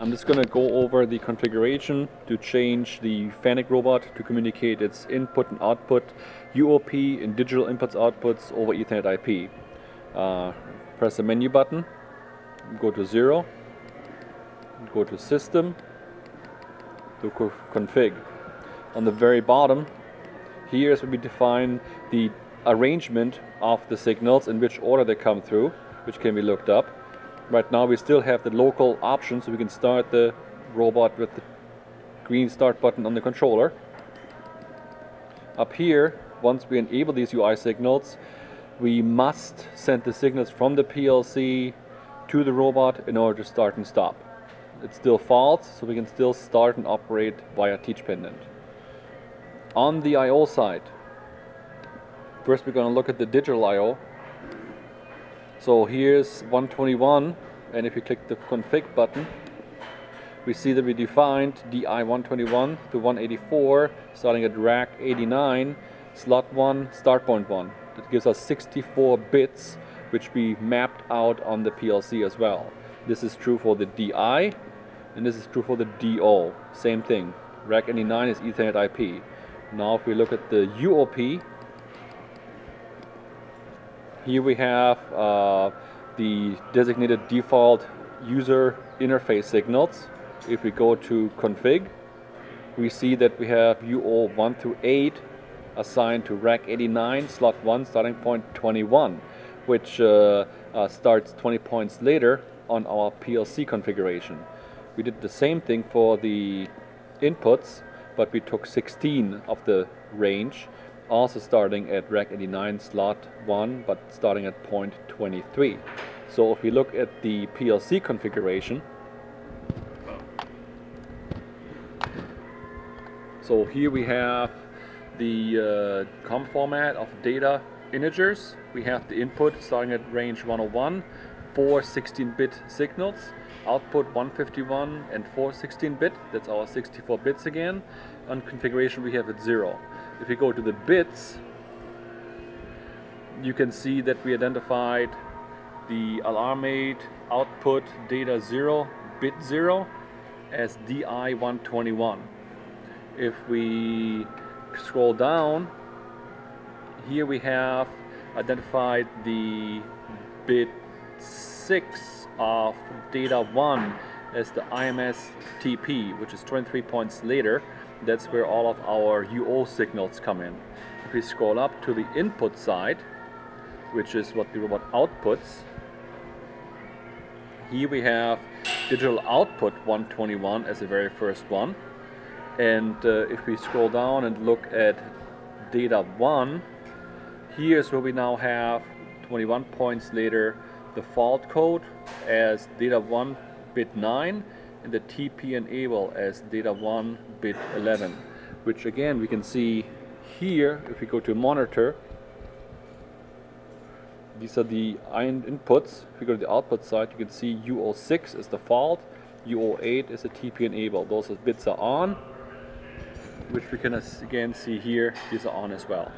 I'm just going to go over the configuration to change the FANUC robot to communicate its input and output UOP and digital inputs outputs over Ethernet IP. Uh, press the menu button, go to 0, go to system, to config. On the very bottom, here is where we define the arrangement of the signals in which order they come through, which can be looked up. Right now we still have the local option so we can start the robot with the green start button on the controller. Up here, once we enable these UI signals, we must send the signals from the PLC to the robot in order to start and stop. It's still false, so we can still start and operate via teach pendant. On the I.O. side, first we're going to look at the digital I.O. So here's 121 and if you click the config button we see that we defined DI121 to 184 starting at rack 89 slot 1 start point 1 that gives us 64 bits which we mapped out on the PLC as well. This is true for the DI and this is true for the DO same thing. Rack 89 is Ethernet IP now if we look at the UOP here we have uh, the designated default user interface signals. If we go to config, we see that we have UO 1 through 8 assigned to rack 89, slot 1, starting point 21, which uh, uh, starts 20 points later on our PLC configuration. We did the same thing for the inputs, but we took 16 of the range also starting at rack 89 slot 1 but starting at point 23 so if we look at the PLC configuration so here we have the uh, COM format of data integers. We have the input starting at range 101 four 16-bit signals. Output 151 and four 16-bit that's our 64 bits again. On configuration we have it zero. If you go to the bits, you can see that we identified the alarm alarmate output data 0, bit 0 as DI121. If we scroll down, here we have identified the bit 6 of data 1 is the IMS TP, which is 23 points later that's where all of our UO signals come in. If we scroll up to the input side, which is what the robot outputs, here we have digital output 121 as the very first one. And uh, if we scroll down and look at data 1, here's where we now have 21 points later the fault code as data 1 bit 9 and the TP enable as data 1 bit 11 which again we can see here if we go to monitor these are the inputs. If we go to the output side you can see UO6 is the fault UO8 is the TP enable. Those bits are on which we can again see here these are on as well